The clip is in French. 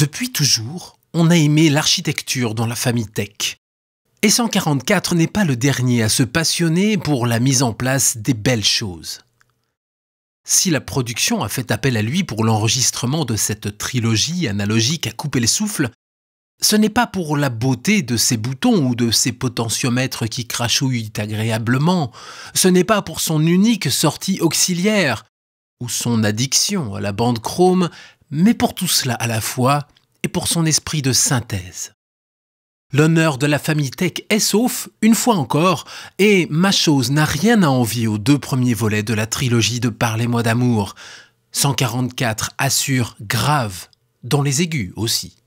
Depuis toujours, on a aimé l'architecture dans la famille Tech. Et 144 n'est pas le dernier à se passionner pour la mise en place des belles choses. Si la production a fait appel à lui pour l'enregistrement de cette trilogie analogique à couper le souffle, ce n'est pas pour la beauté de ses boutons ou de ses potentiomètres qui crachouillent agréablement, ce n'est pas pour son unique sortie auxiliaire ou son addiction à la bande chrome, mais pour tout cela à la fois et pour son esprit de synthèse. L'honneur de la famille Tech est sauf, une fois encore, et ma chose n'a rien à envier aux deux premiers volets de la trilogie de Parlez-moi d'amour. 144 assure grave, dans les aigus aussi.